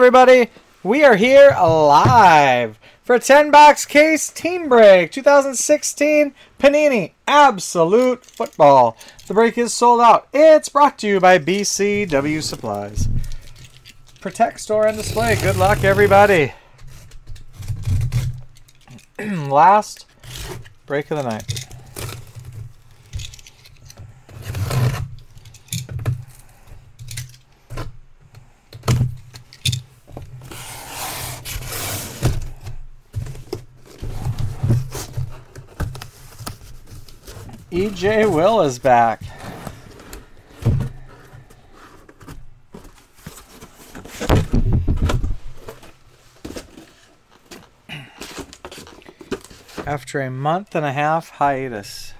everybody. We are here live for a 10 box case team break 2016 Panini Absolute Football. The break is sold out. It's brought to you by BCW Supplies. Protect, store, and display. Good luck, everybody. Last break of the night. EJ Will is back. After a month and a half hiatus.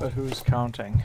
But who's counting?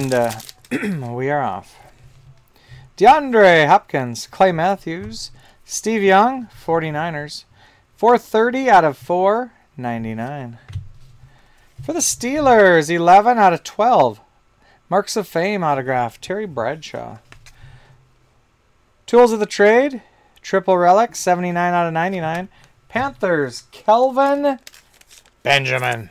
And uh, we are off. DeAndre Hopkins, Clay Matthews, Steve Young, 49ers. 430 out of 499. For the Steelers, 11 out of 12. Marks of Fame autograph, Terry Bradshaw. Tools of the Trade, Triple Relic, 79 out of 99. Panthers, Kelvin Benjamin.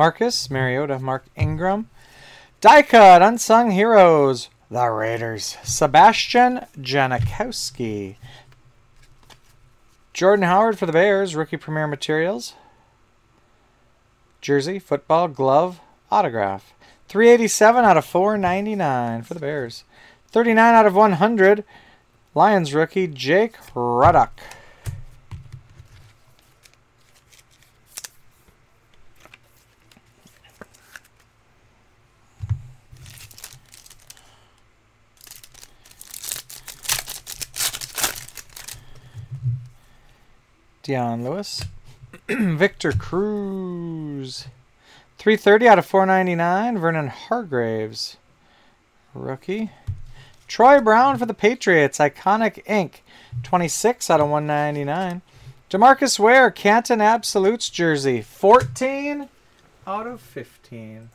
Marcus Mariota, Mark Ingram. Die Unsung Heroes, The Raiders. Sebastian Janikowski. Jordan Howard for the Bears, Rookie Premier Materials. Jersey, football, glove, autograph. 387 out of 499 for the Bears. 39 out of 100. Lions rookie, Jake Rudock. Dion Lewis. Victor Cruz. 330 out of 499. Vernon Hargreaves. Rookie. Troy Brown for the Patriots. Iconic Ink. 26 out of 199. Demarcus Ware. Canton Absolutes jersey. 14 out of 15.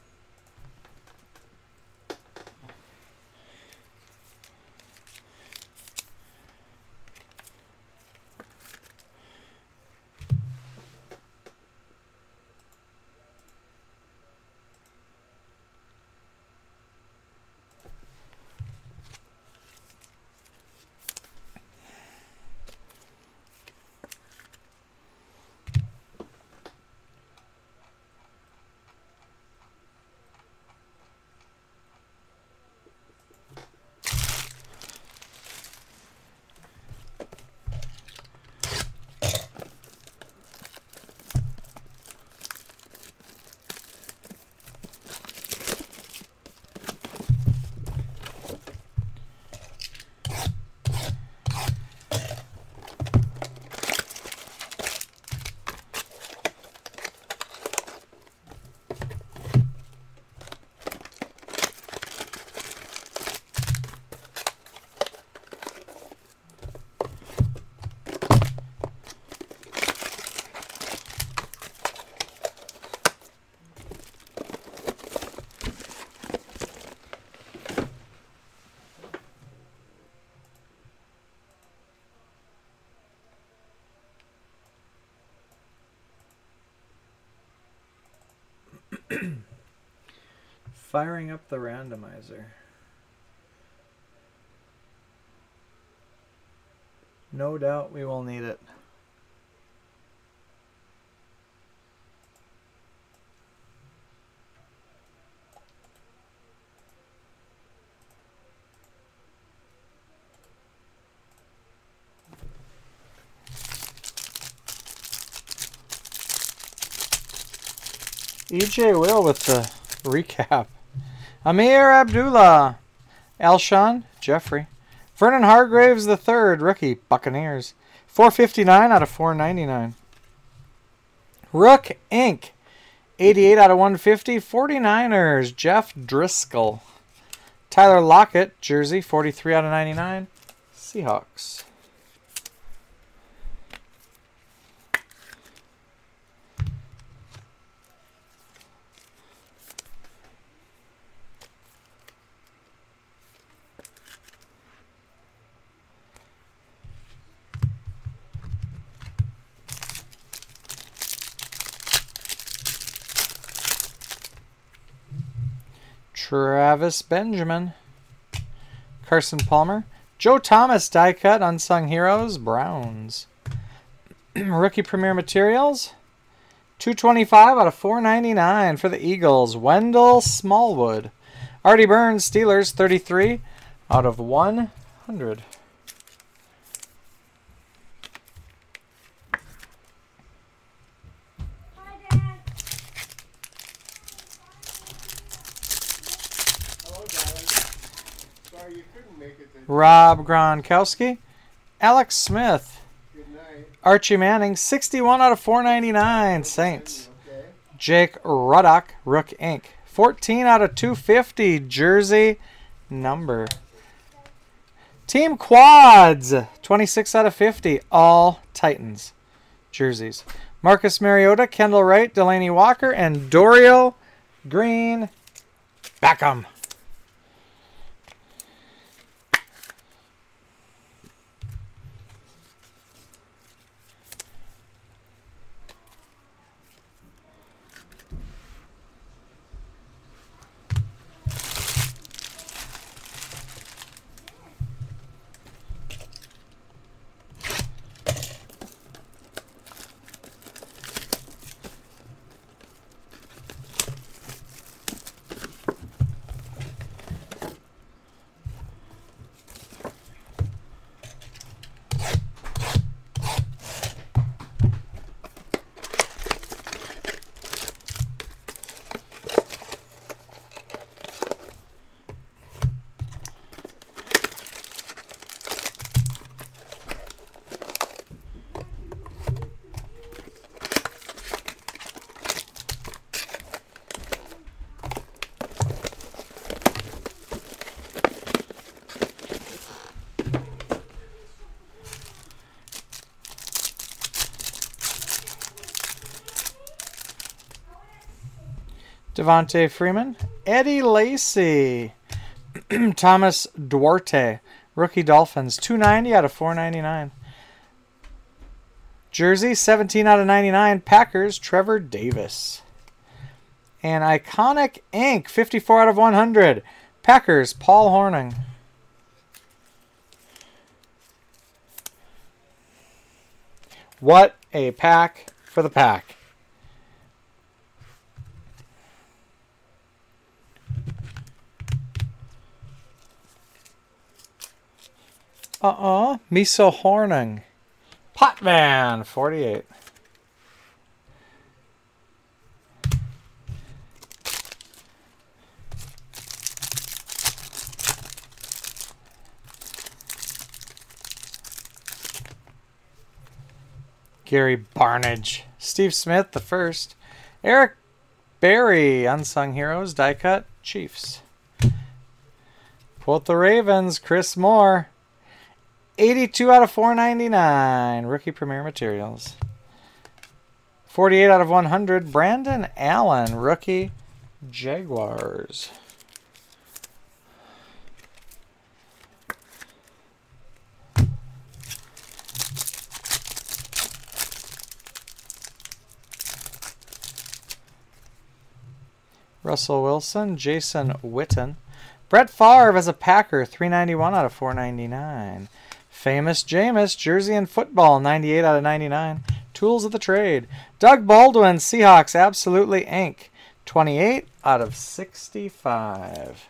Firing up the randomizer. No doubt we will need it. EJ Will with the recap. Ameer Abdullah. Alshon Jeffery, Vernon Hargreaves the third, rookie, Buccaneers. 459 out of 499. Rook Inc. 88 out of 150, 49ers, Jeff Driskel. Tyler Lockett, jersey, 43 out of 99, Seahawks. Travis Benjamin. Carson Palmer. Joe Thomas die cut Unsung Heroes Browns. Rookie Premier Materials. 225 out of 499 for the Eagles. Wendell Smallwood. Artie Burns Steelers 33 out of 100. Rob Gronkowski. Alex Smith. Archie Manning, 61 out of 499, Saints. Jake Rudock, Rook Inc. 14 out of 250, jersey number. Team Quads, 26 out of 50, all Titans jerseys. Marcus Mariota, Kendall Wright, Delanie Walker, and Dorial Green Beckham. Devonta Freeman. Eddie Lacy. Thomas Duarte. Rookie Dolphins. 290 out of 499. Jersey, 17 out of 99. Packers, Trevor Davis. And Iconic Ink, 54 out of 100. Packers, Paul Hornung. What a pack for the pack. Uh-uh. Miso Hornung. Potman, 48. Gary Barnidge. Steve Smith, the first. Eric Berry, Unsung Heroes, die cut, Chiefs. Quote the Ravens, Chris Moore. 82 out of 499. Rookie Premier Materials. 48 out of 100. Brandon Allen. Rookie Jaguars. Russell Wilson, Jason Witten. Brett Favre as a Packer, 391 out of 499. Famous Jameis, Jersey and Football, 98 out of 99. Tools of the Trade. Doug Baldwin, Seahawks, Absolutely Ink., 28 out of 65.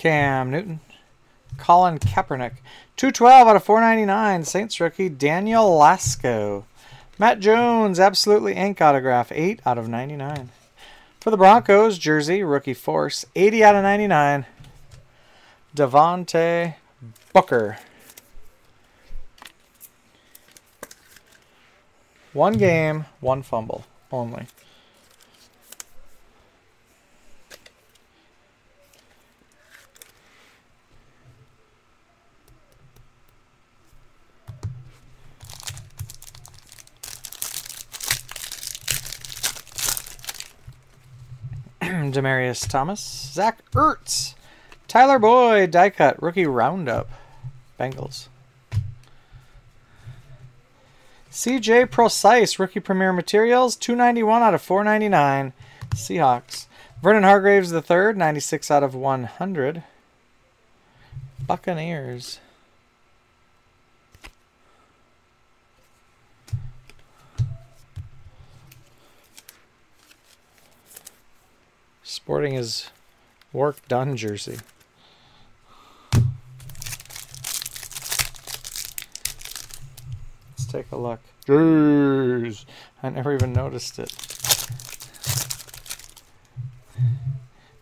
Cam Newton. Colin Kaepernick. 212 out of 499. Saints rookie Daniel Lasco. Matt Jones, absolutely ink autograph. 8 out of 99. For the Broncos, jersey, rookie force. 80 out of 99. Devontae Booker. One game, one fumble only. Demaryius Thomas, Zach Ertz, Tyler Boyd, die cut, rookie roundup, Bengals. CJ Prosise, rookie premier materials, 291 out of 499, Seahawks. Vernon Hargreaves III, 96 out of 100, Buccaneers. Sporting his work done jersey. Let's take a look. Jeez, I never even noticed it.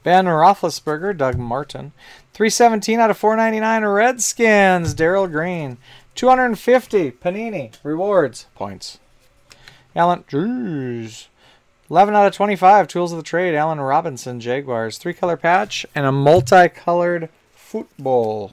Ben Roethlisberger, Doug Martin. 317 out of 499 Redskins, Daryl Green. 250 Panini rewards points. Allen, jeez. 11 out of 25, Tools of the Trade, Allen Robinson, Jaguars. Three color patch and a multicolored football.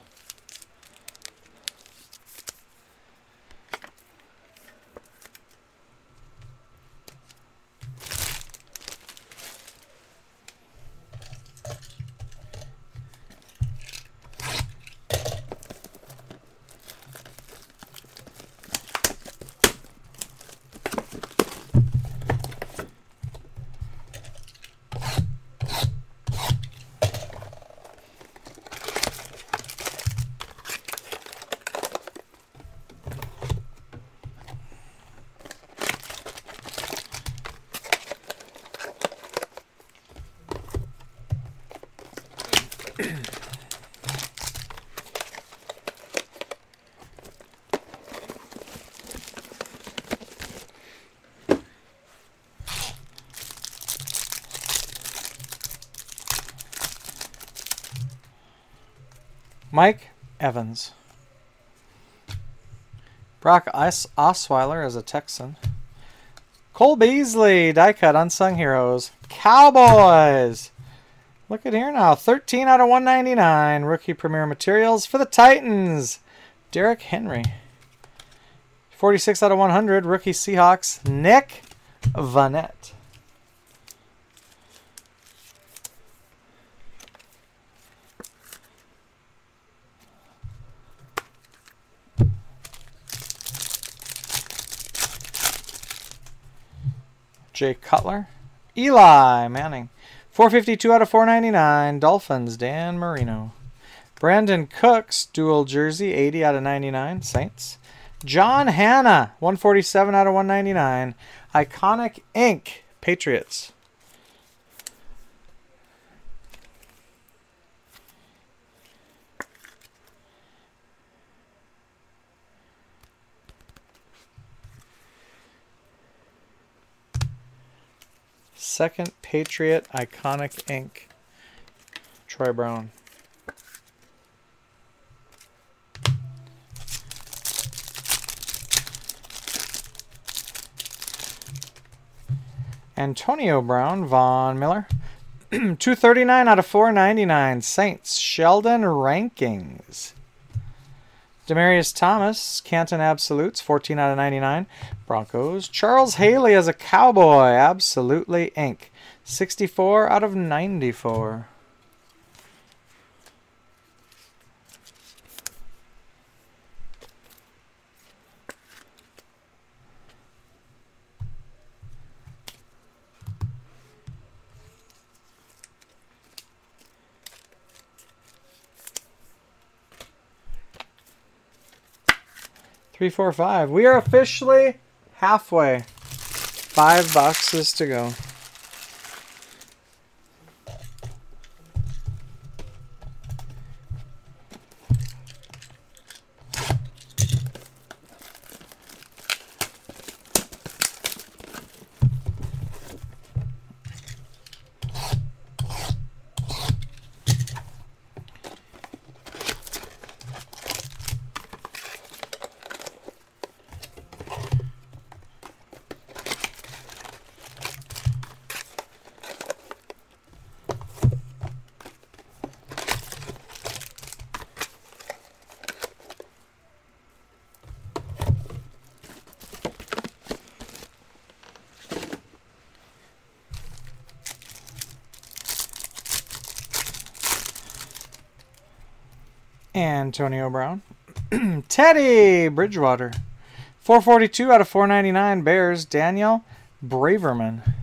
Mike Evans. Brock Os Osweiler as a Texan. Cole Beasley, die cut, Unsung Heroes. Cowboys. Look at here now. 13 out of 199. Rookie Premier Materials for the Titans. Derrick Henry. 46 out of 100. Rookie Seahawks. Nick Vannett. Jay Cutler. Eli Manning. 452 out of 499. Dolphins, Dan Marino. Brandin Cooks, dual jersey, 80 out of 99. Saints. John Hannah, 147 out of 199. Iconic Ink, Patriots. Second Patriot Iconic Ink. Troy Brown. Antonio Brown, Von Miller. 239 out of 499. Saints, Sheldon Rankins. Demaryius Thomas, Canton Absolutes, 14 out of 99. Broncos. Charles Haley as a Cowboy, Absolutely Ink. 64 out of 94. Three, four, five. We are officially halfway. Five boxes to go. Antonio Brown. Teddy Bridgewater. 442 out of 499 Bears. Daniel Braverman.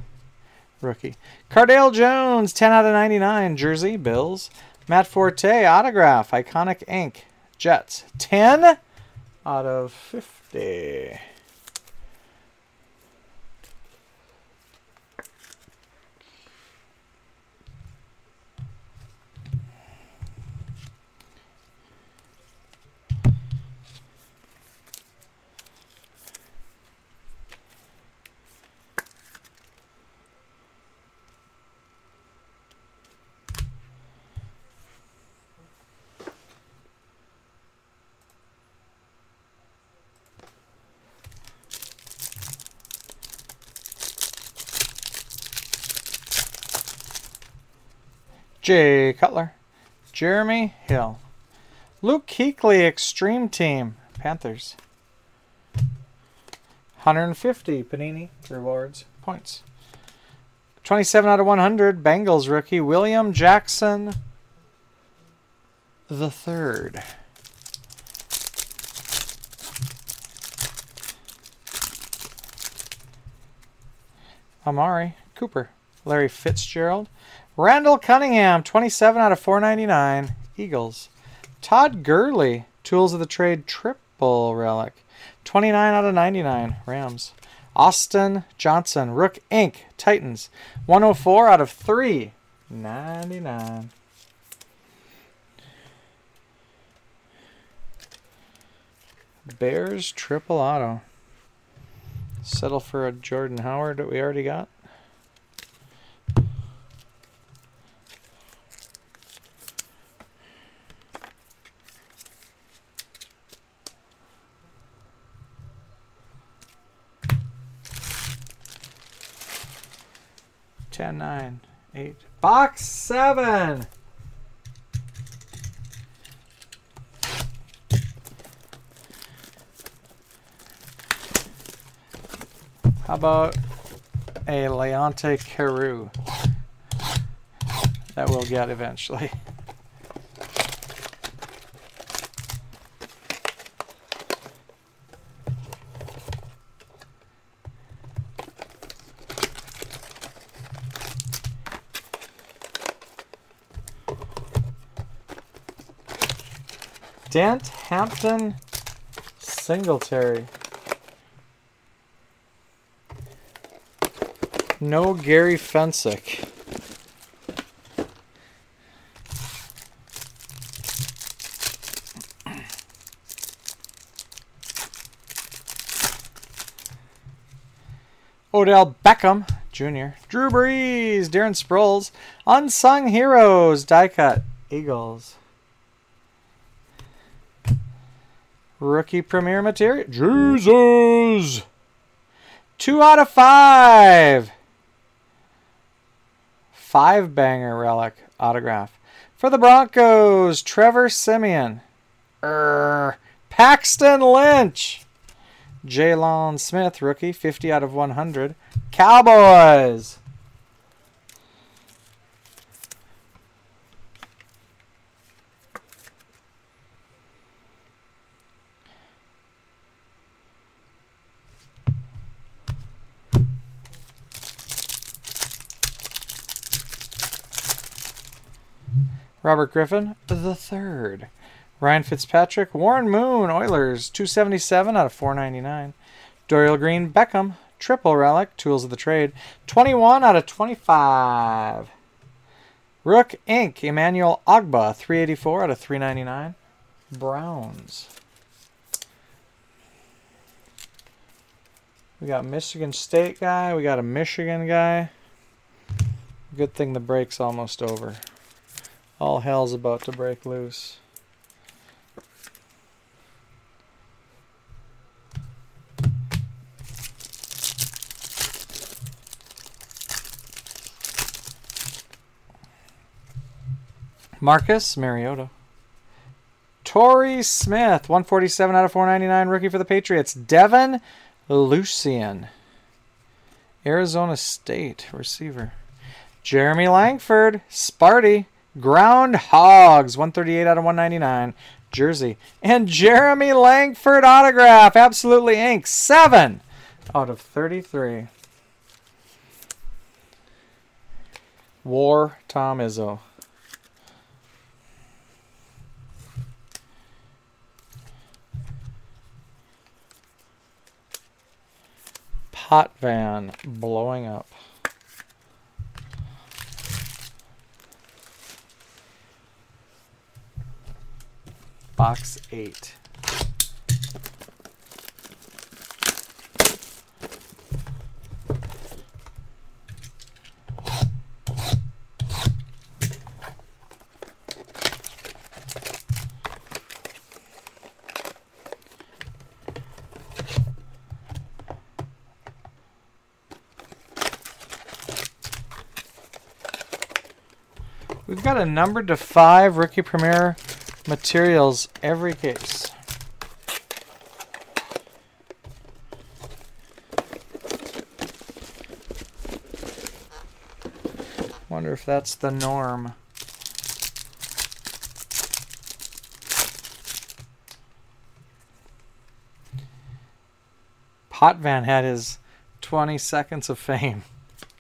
Rookie. Cardale Jones, 10 out of 99. Jersey, Bills. Matt Forte, autograph. Iconic ink. Jets. 10 out of 50. Jay Cutler, Jeremy Hill, Luke Kuechly Extreme Team, Panthers. 150 Panini rewards points. 27 out of 100 Bengals rookie William Jackson the third. Amari Cooper, Larry Fitzgerald, Randall Cunningham, 27 out of 499. Eagles. Todd Gurley, Tools of the Trade triple relic. 29 out of 99. Rams. Austin Johnson, Rook Inc. Titans. 104 out of 399. Bears triple auto. Settle for a Jordan Howard that we already got. Box 7! How about a Leonte Carroo that we'll get eventually. Dent Hampton Singletary. No Gary Fencik. Odell Beckham Jr., Drew Brees, Darren Sproles, Unsung Heroes, die cut, Eagles. Rookie Premier Material, Jesus! Two out of five. Five banger relic autograph. For the Broncos, Trevor Siemian. Err, Paxton Lynch. Jaylon Smith, rookie, 50 out of 100. Cowboys. Robert Griffin, the third. Ryan Fitzpatrick, Warren Moon, Oilers, 277 out of 499. Dorial Green, Beckham, triple relic, tools of the trade, 21 out of 25. Rook Inc., Emmanuel Ogbah, 384 out of 399. Browns. We got Michigan State guy, we got a Michigan guy. Good thing the break's almost over. All hell's about to break loose. Marcus Mariota. Torrey Smith, 147 out of 499, rookie for the Patriots. Devin Lucien, Arizona State receiver. Jeremy Langford, Sparty, Ground Hogs, 138 out of 199, jersey. And Jeremy Langford autograph, absolutely ink, 7 out of 33. War Tom Izzo. Potvin blowing up. Box 8. We've got a number to five rookie premier materials every case. Wonder if that's the norm. Potvin had his 20 seconds of fame.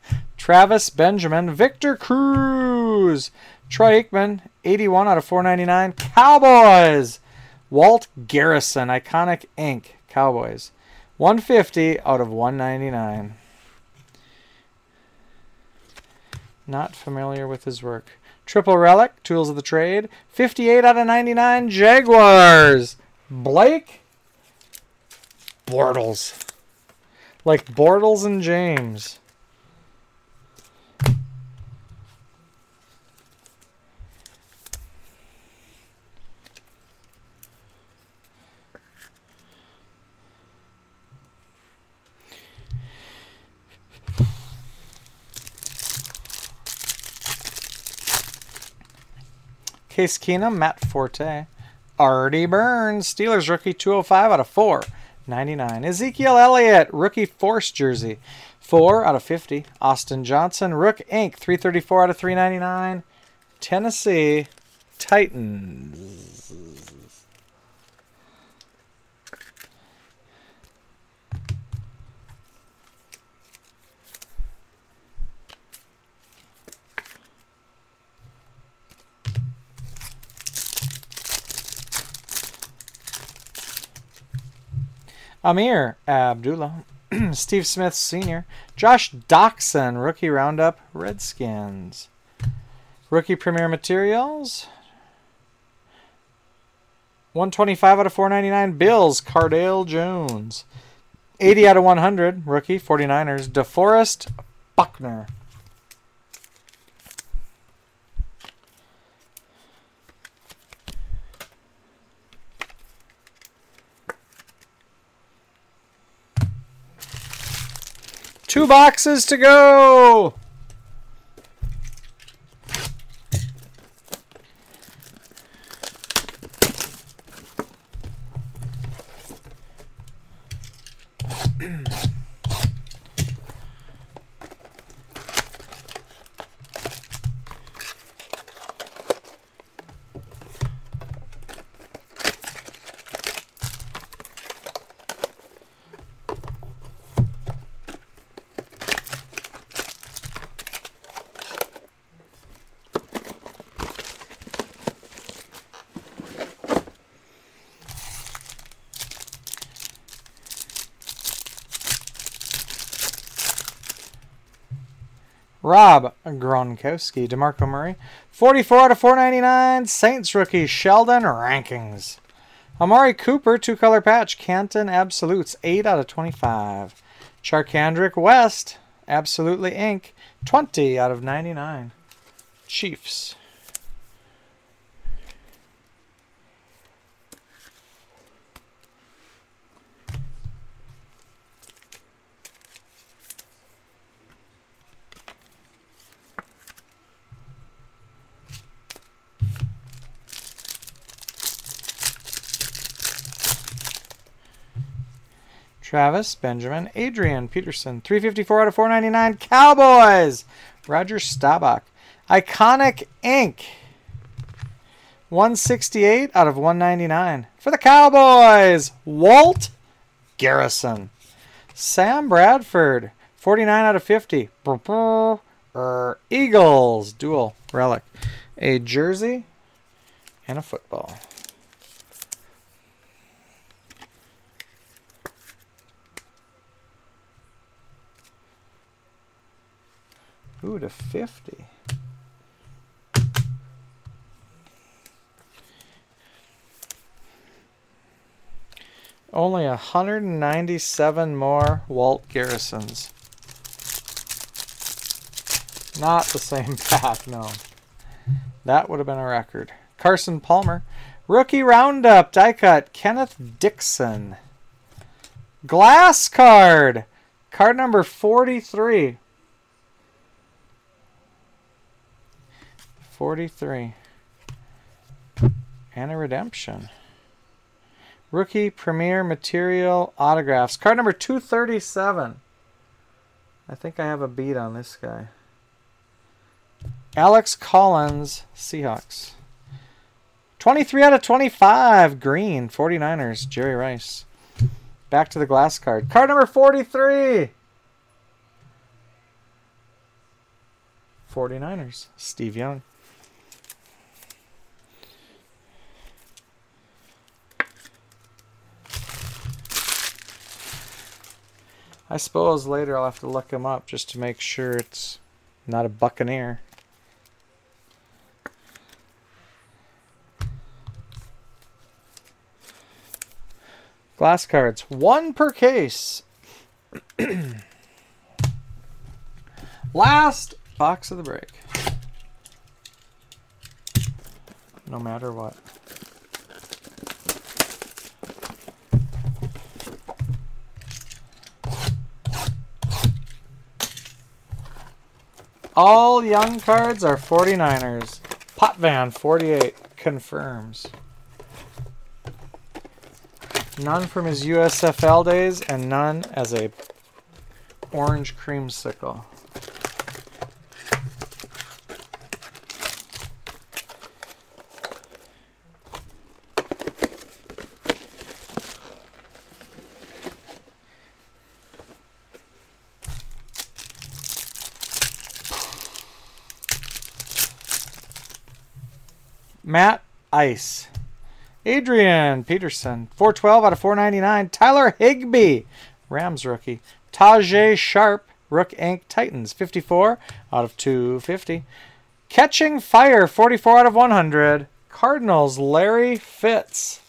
Travis Benjamin, Victor Cruz, Troy Aikman, 81 out of 499. Cowboys, Walt Garrison, Iconic Ink. Cowboys, 150 out of 199. Not familiar with his work. Triple Relic, Tools of the Trade, 58 out of 99. Jaguars, Blake Bortles. Like Bortles and James. Case Keenum, Matt Forte. Artie Burns, Steelers rookie 205 out of 4. 99. Ezekiel Elliott, rookie force jersey. 4 out of 50. Austin Johnson, Rook Inc. 334 out of 399. Tennessee Titans. Ameer Abdullah. Steve Smith Sr. Josh Doctson, rookie roundup, Redskins. Rookie Premier Materials. 125 out of 499, Bills, Cardale Jones. 80 out of 100, rookie, 49ers, DeForest Buckner. Two boxes to go! Rob Gronkowski, DeMarco Murray. 44 out of 499, Saints rookie, Sheldon Rankins. Amari Cooper, two-color patch, Canton Absolutes, 8 out of 25. Charcandrick West, Absolutely Ink., 20 out of 99. Chiefs. Travis, Benjamin, Adrian, Peterson, 354 out of 499. Cowboys, Roger Staubach. Iconic Ink, 168 out of 199. For the Cowboys, Walt Garrison. Sam Bradford, 49 out of 50. Er, Eagles, dual relic. A jersey and a football. Ooh, to 50. Only 197 more Walt Garrisons. Not the same pack, no. That would have been a record. Carson Palmer. Rookie Roundup, die cut, Kenneth Dixon. Glass card. Card number 43. 43. And a redemption. Rookie Premier Material Autographs. Card number 237. I think I have a beat on this guy. Alex Collins, Seahawks. 23 out of 25, green, 49ers, Jerry Rice. Back to the glass card. Card number 43. 49ers, Steve Young. I suppose later I'll have to look him up just to make sure it's not a Buccaneer. Glass cards, one per case. Last box of the break. No matter what. All young cards are 49ers. Potvin 48 confirms. None from his USFL days and none as a orange creamsicle. Matt Ice. Adrian Peterson, 412 out of 499. Tyler Higbee, Rams rookie. Tajaé Sharpe, Rook Inc. Titans, 54 out of 250. Catching Fire, 44 out of 100. Cardinals, Larry Fitz.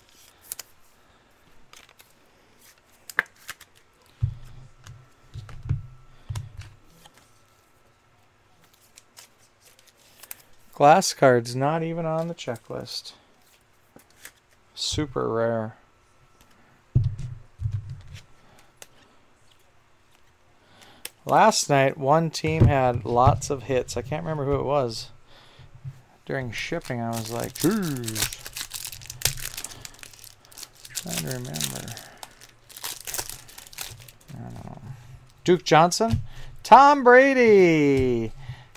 Glass cards not even on the checklist. Super rare. Last night, one team had lots of hits. I can't remember who it was. During shipping, I was like, Ooh. trying to remember. Duke Johnson, Tom Brady,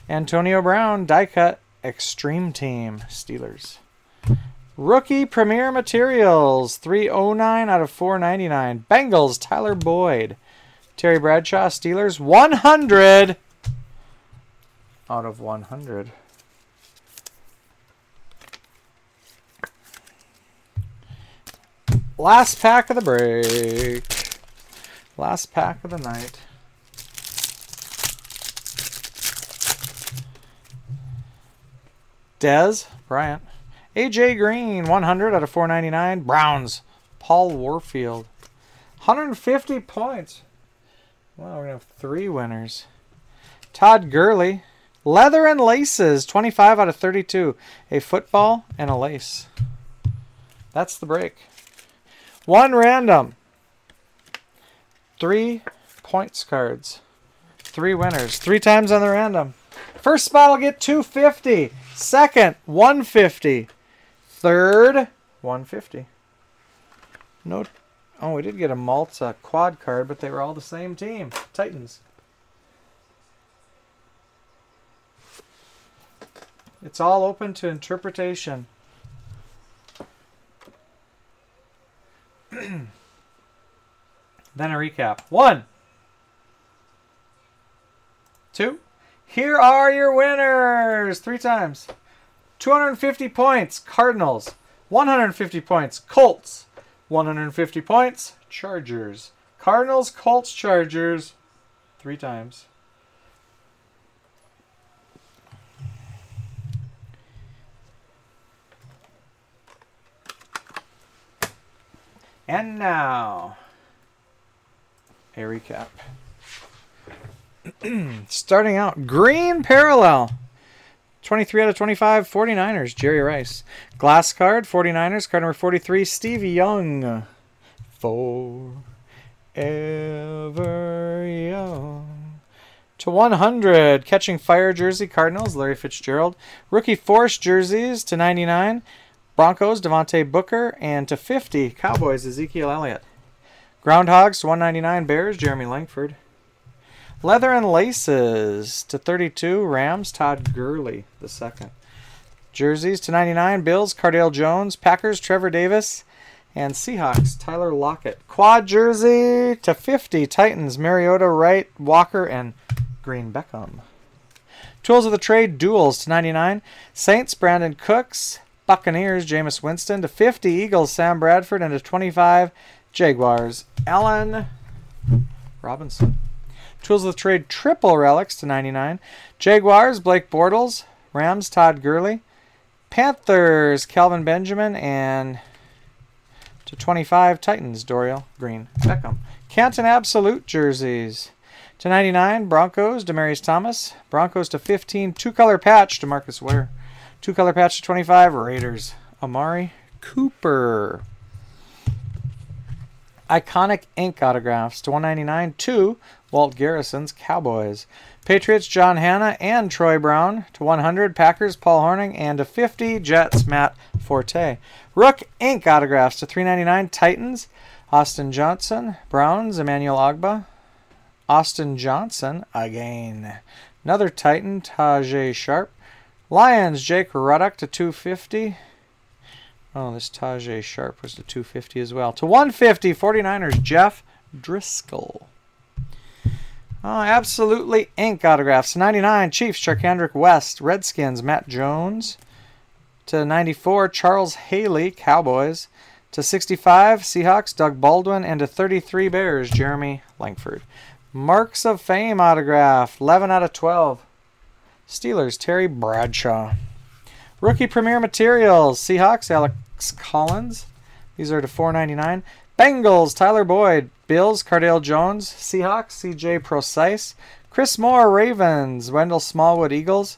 Antonio Brown, die cut, Extreme Team, Steelers. Rookie Premier Materials, 309 out of 499. Bengals, Tyler Boyd. Terry Bradshaw, Steelers, 100 out of 100. Last pack of the break. Last pack of the night. Dez Bryant. AJ Green, 100 out of 499. Browns, Paul Warfield. 150 points. Wow, we're to have three winners. Todd Gurley, Leather and Laces, 25 out of 32. A football and a lace. That's the break. One random. Three points cards. Three winners. Three times on the random. First spot will get 250. Second, 150. Third, 150. No, oh, we did get a Malta quad card, but they were all the same team. Titans. It's all open to interpretation. then a recap. One. Two. Here are your winners. Three times. 250 points, Cardinals. 150 points, Colts. 150 points, Chargers. Cardinals, Colts, Chargers. Three times. And now, a recap. Starting out, green parallel. 23 out of 25, 49ers, Jerry Rice. Glass card, 49ers, card number 43, Steve Young. Forever Young. To 100, Catching Fire jersey, Cardinals, Larry Fitzgerald. Rookie Force jerseys to 99, Broncos, Devontae Booker. And to 50, Cowboys, Ezekiel Elliott. Groundhogs to 199, Bears, Jeremy Langford. Leather and Laces to 32, Rams, Todd Gurley the second. Jerseys to 99, Bills, Cardale Jones, Packers, Trevor Davis, and Seahawks, Tyler Lockett. Quad jersey to 50, Titans, Mariota, Wright, Walker, and Green Beckham. Tools of the Trade duals to 99, Saints, Brandin Cooks, Buccaneers, Jameis Winston to 50, Eagles, Sam Bradford, and to 25, Jaguars, Allen Robinson. Tools of the Trade triple relics to 99. Jaguars, Blake Bortles. Rams, Todd Gurley. Panthers, Kelvin Benjamin. And to 25, Titans, Dorial Green Beckham. Canton Absolute jerseys. To 99, Broncos, Demaryius Thomas. Broncos to 15, two-color patch to Marcus Ware. Two-color patch to 25, Raiders, Amari Cooper. Iconic ink autographs to 199, two Walt Garrison's Cowboys. Patriots, John Hannah and Troy Brown. To 100, Packers, Paul Hornung. And to 50, Jets, Matt Forte. Rook Ink autographs to 399, Titans, Austin Johnson. Browns, Emmanuel Ogbah. Austin Johnson again. Another Titan, Tajaé Sharpe. Lions, Jake Rudock to 250. Oh, this Tajaé Sharpe was to 250 as well. To 150, 49ers, Jeff Driskel. Oh, absolutely ink autographs. 99 Chiefs, Charcandrick West. Redskins, Matt Jones. To 94, Charles Haley, Cowboys. To 65, Seahawks, Doug Baldwin. And to 33, Bears, Jeremy Langford. Marks of Fame autograph, 11 out of 12. Steelers, Terry Bradshaw. Rookie Premier Materials, Seahawks, Alex Collins. These are to 4.99. Bengals, Tyler Boyd. Bills, Cardale Jones. Seahawks, CJ Prosise. Chris Moore, Ravens. Wendell Smallwood, Eagles.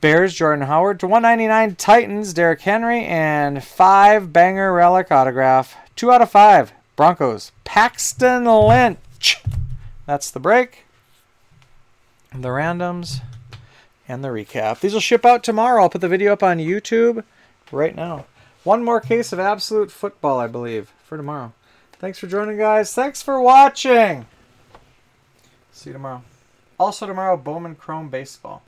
Bears, Jordan Howard. To 199 Titans, Derrick Henry. And five banger relic autograph. Two out of five. Broncos, Paxton Lynch. That's the break. And the randoms and the recap. These will ship out tomorrow. I'll put the video up on YouTube right now. One more case of absolute football, I believe, for tomorrow. Thanks for joining, guys. Thanks for watching. See you tomorrow. Also tomorrow, Bowman Chrome Baseball.